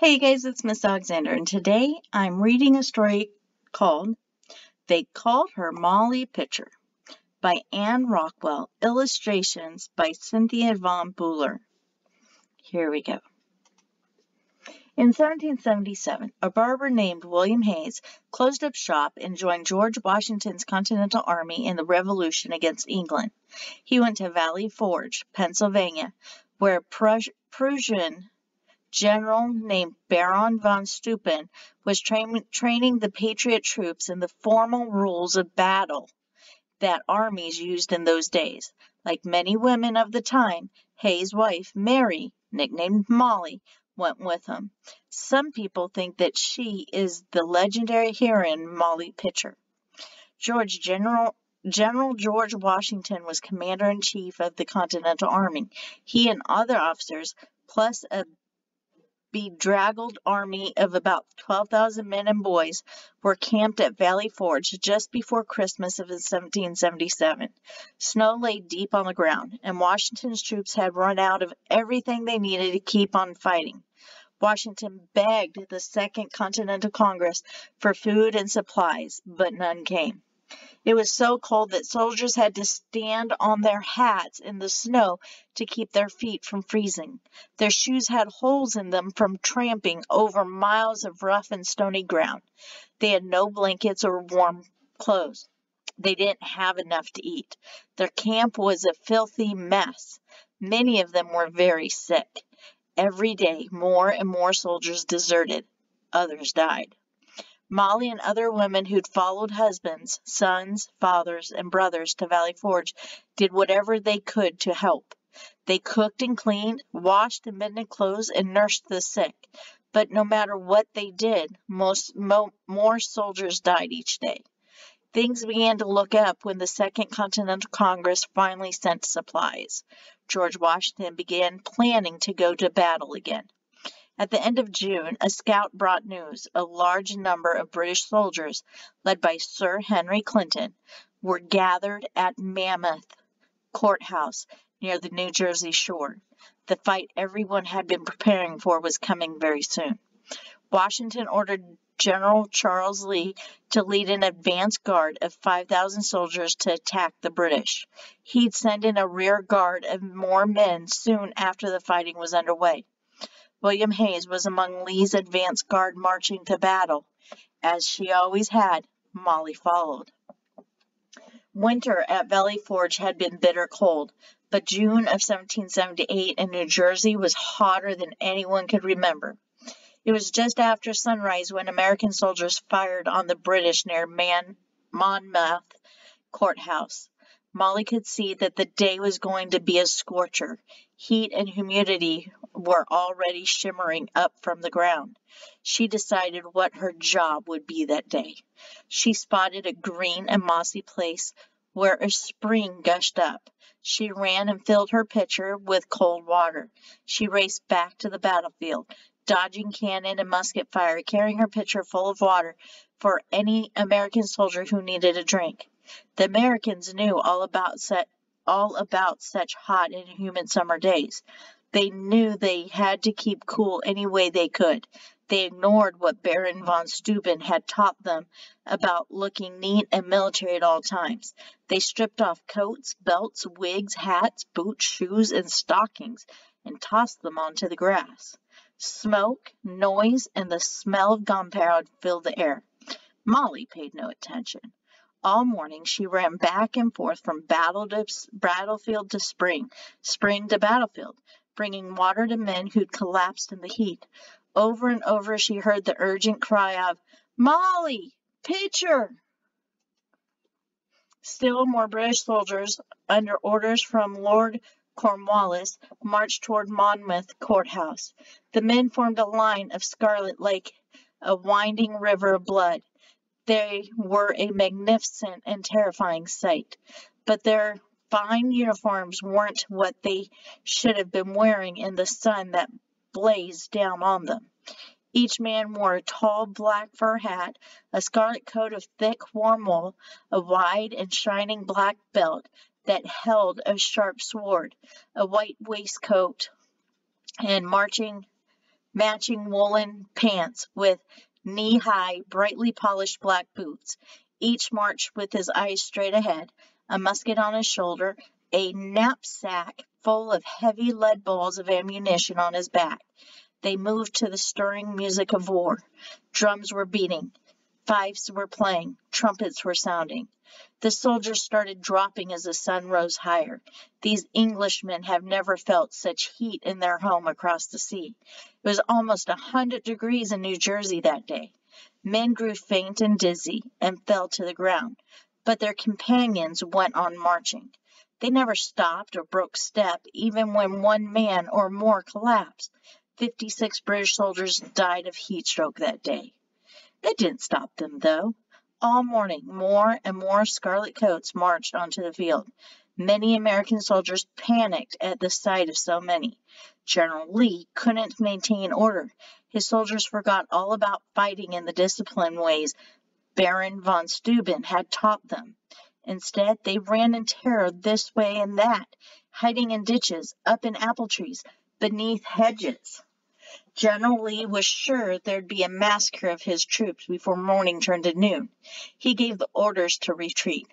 Hey guys, it's Miss Alexander, and today I'm reading a story called They Called Her Molly Pitcher by Anne Rockwell, illustrations by Cynthia Von Buhler. Here we go. In 1777, a barber named William Hayes closed up shop and joined George Washington's Continental Army in the Revolution against England. He went to Valley Forge, Pennsylvania, where Prussian general named Baron von Steuben was tra- training the Patriot troops in the formal rules of battle that armies used in those days. Like many women of the time, Hay's wife, Mary, nicknamed Molly, went with him. Some people think that she is the legendary heroine Molly Pitcher. George General General George Washington was commander in chief of the Continental Army. He and other officers, plus a bedraggled army of about 12,000 men and boys were camped at Valley Forge just before Christmas of 1777. Snow lay deep on the ground, and Washington's troops had run out of everything they needed to keep on fighting. Washington begged the Second Continental Congress for food and supplies, but none came. It was so cold that soldiers had to stand on their hats in the snow to keep their feet from freezing. Their shoes had holes in them from tramping over miles of rough and stony ground. They had no blankets or warm clothes. They didn't have enough to eat. Their camp was a filthy mess. Many of them were very sick. Every day, more and more soldiers deserted. Others died. Molly and other women who'd followed husbands, sons, fathers, and brothers to Valley Forge did whatever they could to help. They cooked and cleaned, washed and mended clothes, and nursed the sick. But no matter what they did, most mo, more soldiers died each day. Things began to look up when the Second Continental Congress finally sent supplies. George Washington began planning to go to battle again. At the end of June, a scout brought news a large number of British soldiers, led by Sir Henry Clinton, were gathered at Monmouth Courthouse near the New Jersey shore. The fight everyone had been preparing for was coming very soon. Washington ordered General Charles Lee to lead an advance guard of 5,000 soldiers to attack the British. He'd send in a rear guard of more men soon after the fighting was underway. William Hayes was among Lee's advance guard marching to battle. As she always had, Molly followed. Winter at Valley Forge had been bitter cold, but June of 1778 in New Jersey was hotter than anyone could remember. It was just after sunrise when American soldiers fired on the British near Man- Monmouth Courthouse. Molly could see that the day was going to be a scorcher. Heat and humidity were already shimmering up from the ground. She decided what her job would be that day. She spotted a green and mossy place where a spring gushed up. She ran and filled her pitcher with cold water. She raced back to the battlefield, dodging cannon and musket fire, carrying her pitcher full of water for any American soldier who needed a drink. The Americans knew all about set, all about such hot and humid summer days. They knew they had to keep cool any way they could. They ignored what Baron von Steuben had taught them about looking neat and military at all times. They stripped off coats, belts, wigs, hats, boots, shoes, and stockings and tossed them onto the grass. Smoke, noise, and the smell of gunpowder filled the air. Molly paid no attention. All morning she ran back and forth from battle to battlefield to spring, spring to battlefield, bringing water to men who'd collapsed in the heat. Over and over she heard the urgent cry of, Molly! Pitcher! Still more British soldiers, under orders from Lord Cornwallis, marched toward Monmouth Courthouse. The men formed a line of scarlet like a winding river of blood. They were a magnificent and terrifying sight, but their fine uniforms weren't what they should have been wearing in the sun that blazed down on them. Each man wore a tall black fur hat, a scarlet coat of thick warm wool, a wide and shining black belt that held a sharp sword, a white waistcoat, and marching matching woolen pants with knee-high, brightly polished black boots. Each marched with his eyes straight ahead, a musket on his shoulder, a knapsack full of heavy lead balls of ammunition on his back. They moved to the stirring music of war. Drums were beating, fifes were playing, trumpets were sounding. The soldiers started dropping as the sun rose higher. These Englishmen have never felt such heat in their home across the sea. It was almost a hundred degrees in New Jersey that day. Men grew faint and dizzy and fell to the ground, but their companions went on marching. They never stopped or broke step, even when one man or more collapsed. Fifty-six British soldiers died of heat stroke that day. It didn't stop them, though. All morning, more and more scarlet coats marched onto the field. Many American soldiers panicked at the sight of so many. General Lee couldn't maintain order. His soldiers forgot all about fighting in the disciplined ways Baron von Steuben had taught them. Instead, they ran in terror this way and that, hiding in ditches, up in apple trees, beneath hedges. General Lee was sure there'd be a massacre of his troops before morning turned to noon. He gave the orders to retreat.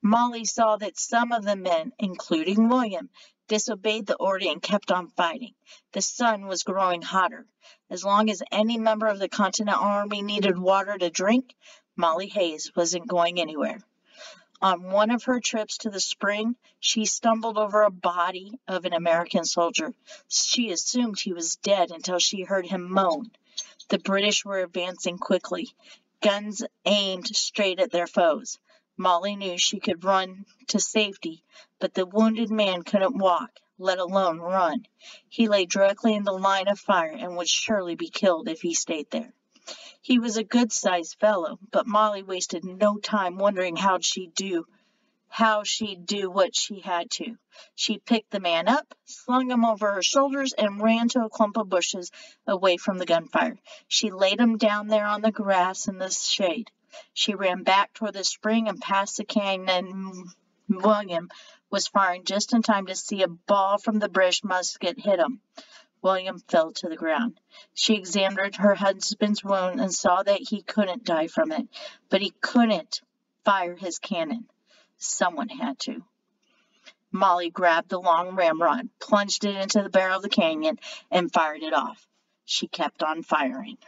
Molly saw that some of the men, including William, disobeyed the order and kept on fighting. The sun was growing hotter. As long as any member of the Continental Army needed water to drink, Molly Hays wasn't going anywhere. On one of her trips to the spring, she stumbled over a body of an American soldier. She assumed he was dead until she heard him moan. The British were advancing quickly, guns aimed straight at their foes. Molly knew she could run to safety, but the wounded man couldn't walk, let alone run. He lay directly in the line of fire and would surely be killed if he stayed there. He was a good sized fellow, but Molly wasted no time wondering how she'd do how she'd do what she had to. She picked the man up, slung him over her shoulders, and ran to a clump of bushes away from the gunfire. She laid him down there on the grass in the shade. She ran back toward the spring and past the canyon. William was firing just in time to see a ball from the British musket hit him. William fell to the ground. She examined her husband's wound and saw that he couldn't die from it, but he couldn't fire his cannon. Someone had to. Molly grabbed the long ramrod, plunged it into the barrel of the canyon, and fired it off. She kept on firing.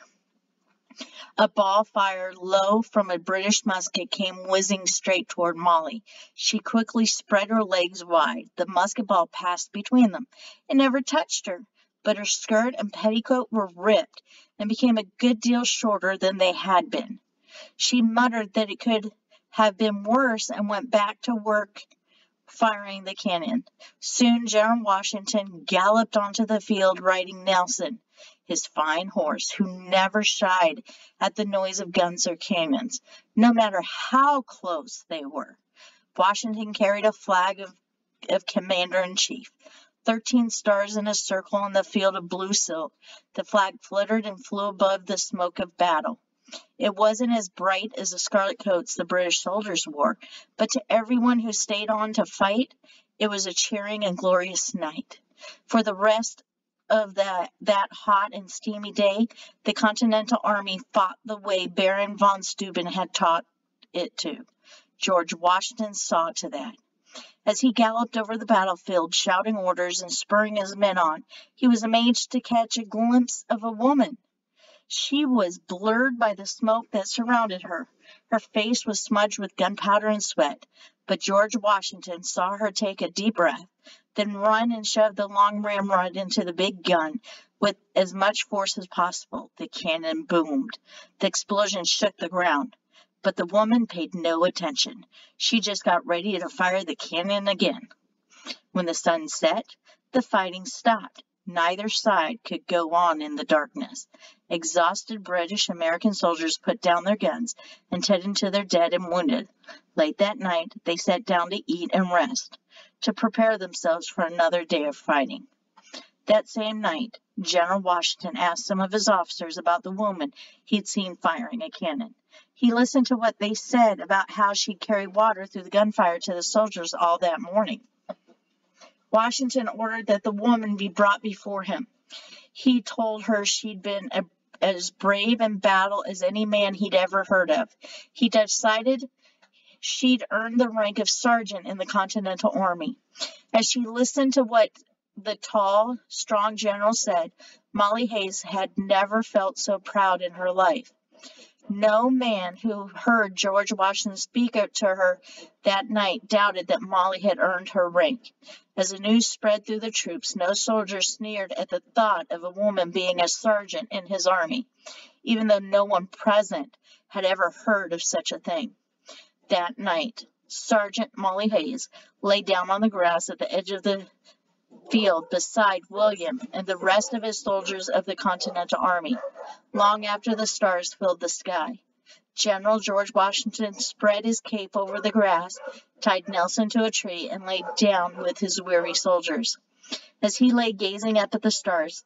A ball fired low from a British musket came whizzing straight toward Molly. She quickly spread her legs wide. The musket ball passed between them. It never touched her but her skirt and petticoat were ripped and became a good deal shorter than they had been. She muttered that it could have been worse and went back to work firing the cannon. Soon General Washington galloped onto the field riding Nelson, his fine horse, who never shied at the noise of guns or cannons, no matter how close they were. Washington carried a flag of, of commander in chief. Thirteen stars in a circle in the field of blue silk. The flag fluttered and flew above the smoke of battle. It wasn't as bright as the scarlet coats the British soldiers wore, but to everyone who stayed on to fight, it was a cheering and glorious night. For the rest of that hot and steamy day, the Continental Army fought the way Baron von Steuben had taught it to. George Washington saw to that. As he galloped over the battlefield, shouting orders and spurring his men on, he was amazed to catch a glimpse of a woman. She was blurred by the smoke that surrounded her. Her face was smudged with gunpowder and sweat, but George Washington saw her take a deep breath, then run and shove the long ramrod into the big gun with as much force as possible. The cannon boomed. The explosion shook the ground. But the woman paid no attention. She just got ready to fire the cannon again. When the sun set, the fighting stopped. Neither side could go on in the darkness. Exhausted British American soldiers put down their guns and tended to their dead and wounded. Late that night, they sat down to eat and rest, to prepare themselves for another day of fighting. That same night, General Washington asked some of his officers about the woman he'd seen firing a cannon. He listened to what they said about how she'd carried water through the gunfire to the soldiers all that morning. Washington ordered that the woman be brought before him. He told her she'd been a, as brave in battle as any man he'd ever heard of. He decided she'd earned the rank of sergeant in the Continental Army. As she listened to what the tall, strong general said, Molly Hays had never felt so proud in her life. No man who heard George Washington speak to her that night doubted that Molly had earned her rank. As the news spread through the troops, no soldier sneered at the thought of a woman being a sergeant in his army, even though no one present had ever heard of such a thing. That night, Sergeant Molly Hayes lay down on the grass at the edge of the field beside William and the rest of his soldiers of the Continental Army, long after the stars filled the sky. General George Washington spread his cape over the grass, tied Nelson to a tree, and lay down with his weary soldiers. As he lay gazing up at the stars,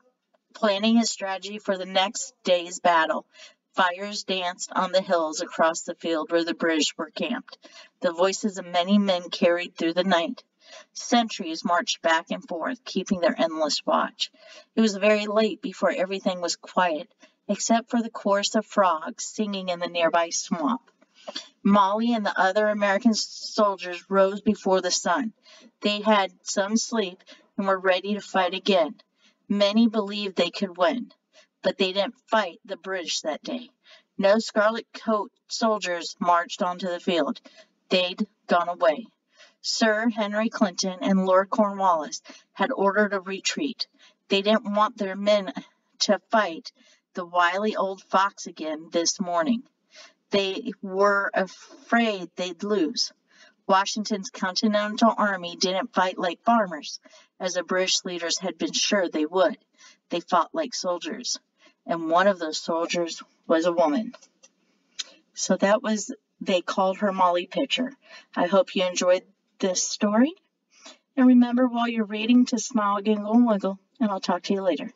planning his strategy for the next day's battle, fires danced on the hills across the field where the British were camped. The voices of many men carried through the night. Sentries marched back and forth, keeping their endless watch. It was very late before everything was quiet, except for the chorus of frogs singing in the nearby swamp. Molly and the other American soldiers rose before the sun. They had some sleep and were ready to fight again. Many believed they could win, but they didn't fight the British that day. No scarlet coat soldiers marched onto the field. They'd gone away. Sir Henry Clinton and Lord Cornwallis had ordered a retreat. They didn't want their men to fight the wily old fox again this morning. They were afraid they'd lose. Washington's Continental Army didn't fight like farmers, as the British leaders had been sure they would. They fought like soldiers, and one of those soldiers was a woman. So that was, they called her Molly Pitcher. I hope you enjoyed this story. And remember while you're reading to smile, giggle, and wiggle, and I'll talk to you later.